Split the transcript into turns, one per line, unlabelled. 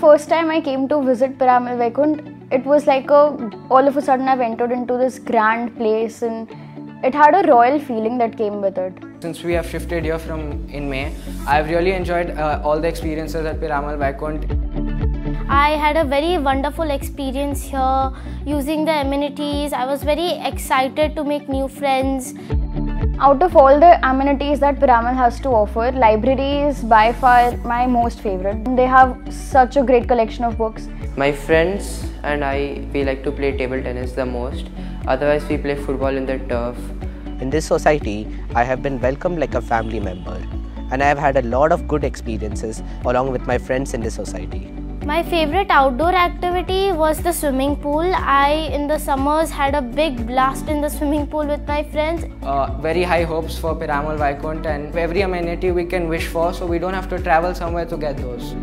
first time I came to visit Piramal Vaikunth, it was like a all of a sudden I've entered into this grand place and it had a royal feeling that came with it.
Since we have shifted here from in May, I've really enjoyed uh, all the experiences at Piramal Vaikunth.
I had a very wonderful experience here using the amenities. I was very excited to make new friends.
Out of all the amenities that Piramal has to offer, library is by far my most favorite. They have such a great collection of books.
My friends and I, we like to play table tennis the most. Otherwise, we play football in the turf.
In this society, I have been welcomed like a family member and I have had a lot of good experiences along with my friends in this society.
My favorite outdoor activity was the swimming pool. I, in the summers, had a big blast in the swimming pool with my friends.
Uh, very high hopes for Piramal Vaikunth and every amenity we can wish for so we don't have to travel somewhere to get those.